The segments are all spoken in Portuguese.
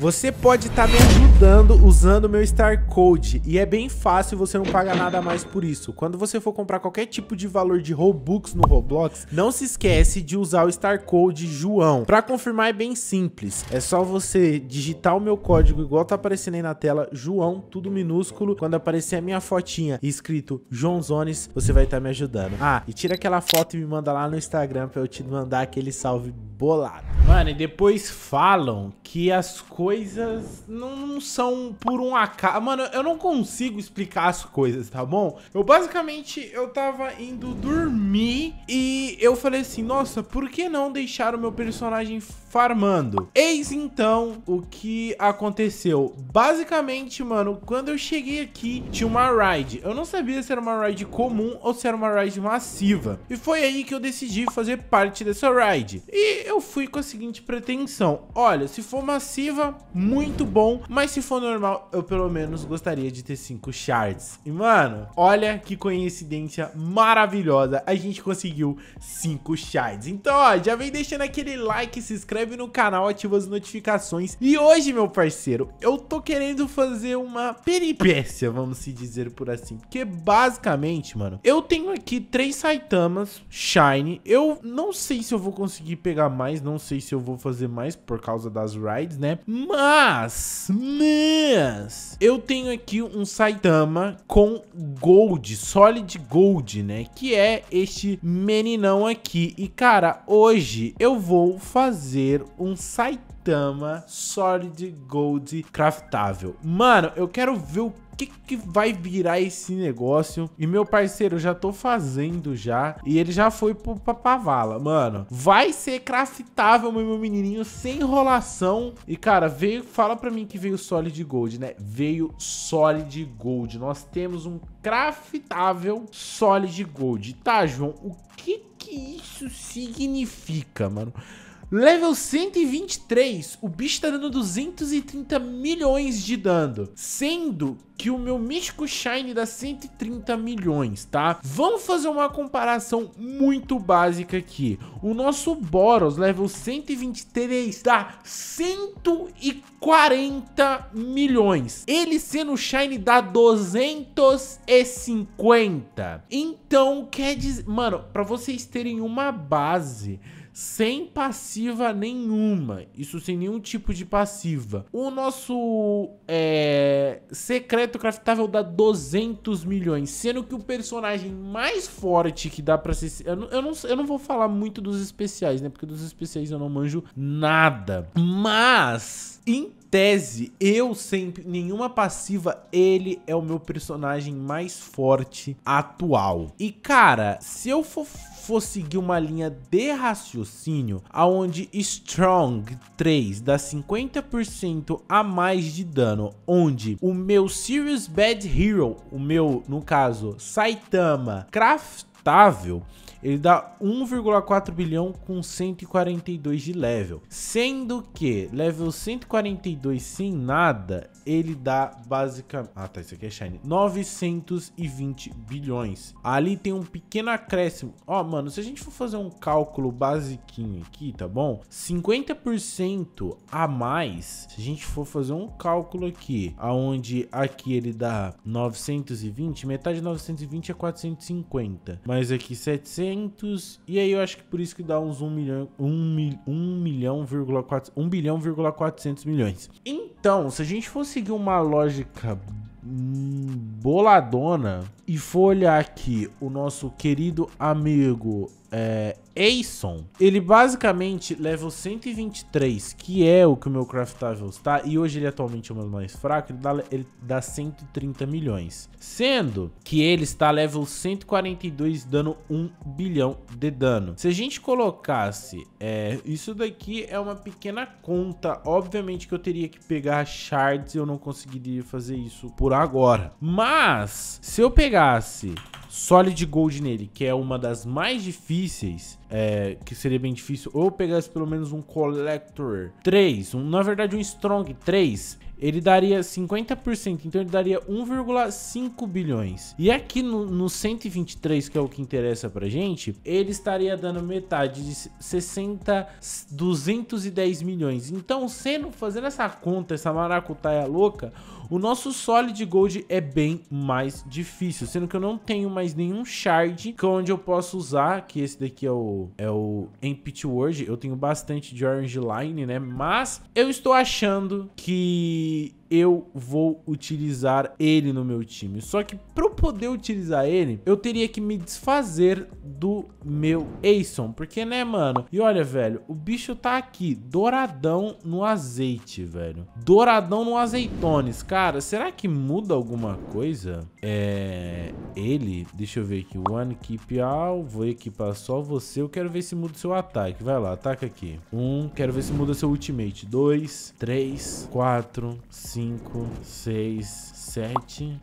Você pode estar tá me ajudando usando o meu Star Code e é bem fácil, você não paga nada mais por isso. Quando você for comprar qualquer tipo de valor de Robux no Roblox, não se esquece de usar o Star Code João. Para confirmar é bem simples, é só você digitar o meu código igual tá aparecendo aí na tela, João, tudo minúsculo. Quando aparecer a minha fotinha escrito João Zones, você vai estar tá me ajudando. Ah, e tira aquela foto e me manda lá no Instagram para eu te mandar aquele salve bolado. Mano, e depois falam que as coisas não, não são por um acaso. Mano, eu não consigo explicar as coisas, tá bom? Eu basicamente, eu tava indo dormir e eu falei assim, nossa, por que não deixar o meu personagem farmando? Eis então o que aconteceu. Basicamente, mano, quando eu cheguei aqui, tinha uma raid. Eu não sabia se era uma raid comum ou se era uma raid massiva. E foi aí que eu decidi fazer parte dessa raid. E eu fui com a seguinte pretensão. Olha, se for massiva, muito bom. Mas se for normal, eu pelo menos gostaria de ter cinco shards. E, mano, olha que coincidência maravilhosa. A gente conseguiu cinco shards. Então, ó, já vem deixando aquele like, se inscreve no canal, ativa as notificações. E hoje, meu parceiro, eu tô querendo fazer uma peripécia, vamos se dizer por assim. Porque, basicamente, mano, eu tenho aqui três Saitamas Shine. Eu não sei se eu vou conseguir pegar mais, não sei se eu vou fazer mais por causa das rides, né? Mas, mas, eu tenho aqui um Saitama com Gold, Solid Gold, né? Que é este meninão aqui. E, cara, hoje eu vou fazer um Saitama Solid Gold craftável. Mano, eu quero ver o que, que vai virar esse negócio. E meu parceiro, eu já tô fazendo já. E ele já foi pro, pra, pra vala. Mano, vai ser craftável, meu menininho, sem enrolação. E, cara, veio, fala pra mim que veio Solid Gold, né? Veio Solid Gold. Nós temos um craftável Solid Gold. Tá, João? O que isso significa, mano? Level 123, o bicho tá dando 230 milhões de dano, sendo que o meu Místico Shine dá 130 milhões, tá? Vamos fazer uma comparação muito básica aqui. O nosso Boros, level 123, dá 140 milhões. Ele sendo Shine dá 250. Então, quer dizer... Mano, pra vocês terem uma base sem passiva nenhuma. Isso sem nenhum tipo de passiva. O nosso é, secreto craftável dá 200 milhões, sendo que o personagem mais forte que dá pra ser... Eu não, eu não, eu não vou falar muito dos especiais, né? Porque dos especiais eu não manjo nada. Mas, em tese, eu sempre, nenhuma passiva, ele é o meu personagem mais forte atual. E cara, se eu for, for seguir uma linha de raciocínio, aonde Strong 3 dá 50% a mais de dano, onde o meu Serious Bad Hero, o meu, no caso, Saitama, craftável, ele dá 1,4 bilhão com 142 de level. Sendo que level 142 sem nada, ele dá basicamente... Ah, tá, isso aqui é Shine. 920 bilhões. Ali tem um pequeno acréscimo. Ó, mano, se a gente for fazer um cálculo basiquinho aqui, tá bom? 50% a mais, se a gente for fazer um cálculo aqui, aonde aqui ele dá 920, metade de 920 é 450. Mas aqui 700 e aí eu acho que por isso que dá uns 1 milhão, 1, 1 milhão, 4, 1 bilhão, 400 milhões. Então, se a gente for seguir uma lógica boladona e for olhar aqui o nosso querido amigo é, Aeson, ele basicamente level 123, que é o que o meu craftável está, e hoje ele atualmente é o meu mais fraco, ele dá, ele dá 130 milhões. Sendo que ele está level 142, dando 1 bilhão de dano. Se a gente colocasse, é, isso daqui é uma pequena conta, obviamente que eu teria que pegar shards eu não conseguiria fazer isso por agora. Mas, se eu pegasse Solid Gold nele, que é uma das mais difíceis, é, que seria bem difícil, ou pegasse pelo menos um Collector 3, um, na verdade um Strong 3, ele daria 50%, então ele daria 1,5 bilhões. E aqui no, no 123, que é o que interessa pra gente, ele estaria dando metade de 60, 210 milhões. Então, sendo, fazendo essa conta, essa maracutaia louca, o nosso Solid Gold é bem mais difícil, sendo que eu não tenho mais nenhum shard que é onde eu posso usar, que esse daqui é o, é o Empty World. Eu tenho bastante de Orange Line, né? Mas eu estou achando que eu vou utilizar ele no meu time. Só que para eu poder utilizar ele, eu teria que me desfazer do meu Aeson. Porque, né, mano? E olha, velho, o bicho tá aqui, douradão no azeite, velho. Douradão no azeitones. Cara, será que muda alguma coisa? É... Ele, deixa eu ver aqui. One Keep All, vou equipar só você. Eu quero ver se muda o seu ataque. Vai lá, ataca aqui. Um, quero ver se muda seu ultimate. Dois, três, quatro, cinco cinco, seis, sete,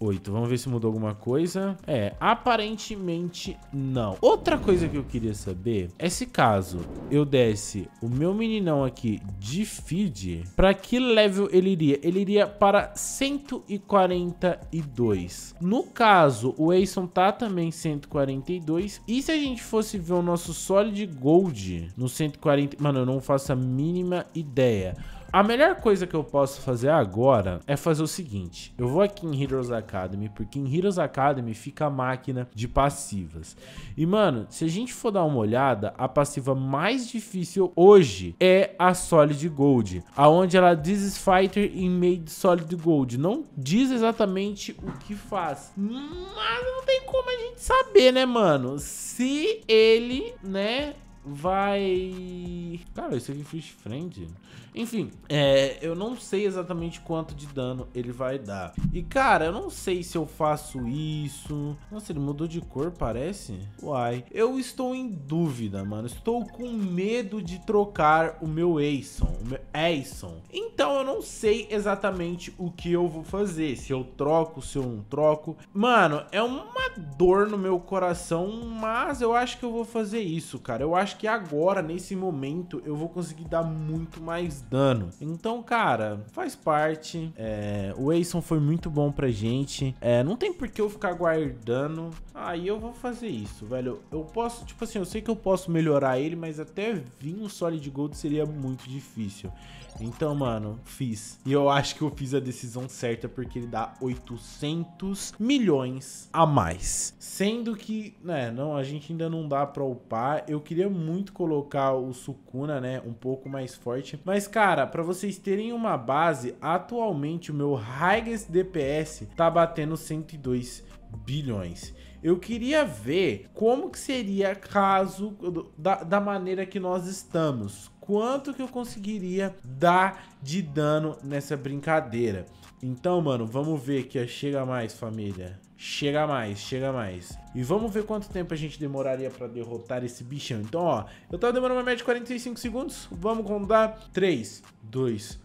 8. Vamos ver se mudou alguma coisa. É, aparentemente não. Outra coisa que eu queria saber é se caso eu desse o meu meninão aqui de feed, para que level ele iria? Ele iria para 142. No caso, o Aeson tá também 142. E se a gente fosse ver o nosso Solid Gold no 140... Mano, eu não faço a mínima ideia. A melhor coisa que eu posso fazer agora é fazer o seguinte. Eu vou aqui em Heroes Academy, porque em Heroes Academy fica a máquina de passivas. E, mano, se a gente for dar uma olhada, a passiva mais difícil hoje é a Solid Gold. Aonde ela diz Fighter in Made Solid Gold. Não diz exatamente o que faz. Mas não tem como a gente saber, né, mano? Se ele, né, vai... Cara, isso aqui é Fish Friend. Enfim, é, eu não sei exatamente quanto de dano ele vai dar. E, cara, eu não sei se eu faço isso... Nossa, ele mudou de cor, parece? Uai. Eu estou em dúvida, mano. Estou com medo de trocar o meu Aeson. O meu Aeson. Então, eu não sei exatamente o que eu vou fazer. Se eu troco, se eu não troco. Mano, é uma dor no meu coração, mas eu acho que eu vou fazer isso, cara. Eu acho que agora, nesse momento, eu vou conseguir dar muito mais dano. Então, cara, faz parte. É, o Aeson foi muito bom pra gente. É, não tem por que eu ficar guardando. Aí eu vou fazer isso, velho. Eu posso, tipo assim, eu sei que eu posso melhorar ele, mas até vir um Solid Gold seria muito difícil. Então, mano, fiz. E eu acho que eu fiz a decisão certa porque ele dá 800 milhões a mais. Sendo que, né, não, a gente ainda não dá pra upar. Eu queria muito colocar o Sukuna, né, um pouco mais forte. Mas, cara, pra vocês terem uma base, atualmente o meu highest DPS tá batendo 102 bilhões. Eu queria ver como que seria caso da, da maneira que nós estamos quanto que eu conseguiria dar de dano nessa brincadeira. Então, mano, vamos ver aqui, Chega mais, família. Chega mais, chega mais. E vamos ver quanto tempo a gente demoraria pra derrotar esse bichão. Então, ó, eu tava demorando uma média de 45 segundos. Vamos contar. 3, 2, 1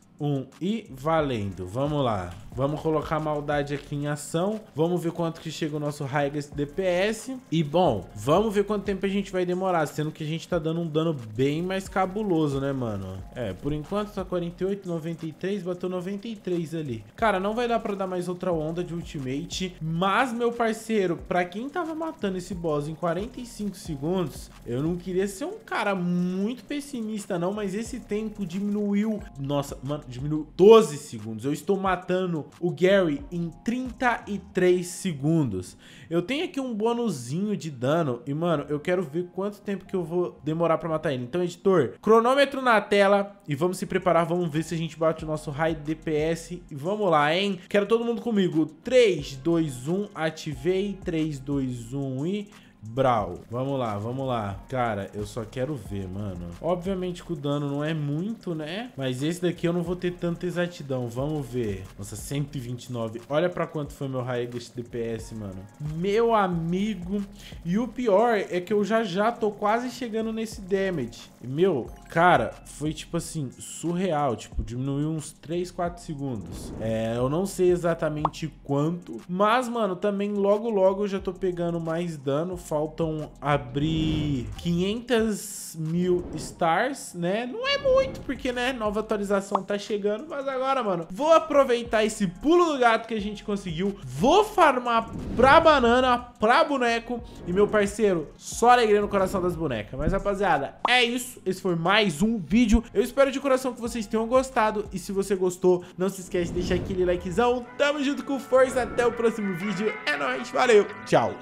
e valendo. Vamos lá. Vamos colocar a maldade aqui em ação. Vamos ver quanto que chega o nosso Highest DPS. E bom, vamos ver quanto tempo a gente vai demorar. Sendo que a gente tá dando um dano bem mais cabuloso, né, mano? É, por enquanto tá 48, 93. Bateu 93 ali. Cara, não vai dar pra dar mais outra onda de ultimate. Mas, meu parceiro, pra quem tava matando esse boss em 45 segundos, eu não queria ser um cara muito pessimista, não. Mas esse tempo diminuiu... Nossa, mano, diminuiu 12 segundos. Eu estou matando o Gary em 33 segundos. Eu tenho aqui um bônusinho de dano e, mano, eu quero ver quanto tempo que eu vou demorar pra matar ele. Então, editor, cronômetro na tela e vamos se preparar. Vamos ver se a gente bate o nosso high DPS. E vamos lá, hein? Quero todo mundo comigo. 3, 2, 1, ativei. 3, 2, 1 e... Brau. Vamos lá, vamos lá. Cara, eu só quero ver, mano. Obviamente que o dano não é muito, né? Mas esse daqui eu não vou ter tanta exatidão. Vamos ver. Nossa, 129. Olha pra quanto foi meu highest DPS, mano. Meu amigo. E o pior é que eu já já tô quase chegando nesse damage. Meu, cara, foi tipo assim, surreal. Tipo, diminuiu uns 3, 4 segundos. É, eu não sei exatamente quanto. Mas, mano, também logo logo eu já tô pegando mais dano faltam abrir 500 mil stars, né? Não é muito, porque, né, nova atualização tá chegando. Mas agora, mano, vou aproveitar esse pulo do gato que a gente conseguiu. Vou farmar pra banana, pra boneco. E, meu parceiro, só alegria no coração das bonecas. Mas, rapaziada, é isso. Esse foi mais um vídeo. Eu espero de coração que vocês tenham gostado. E se você gostou, não se esquece de deixar aquele likezão. Tamo junto com força. Até o próximo vídeo. É nóis. Valeu. Tchau.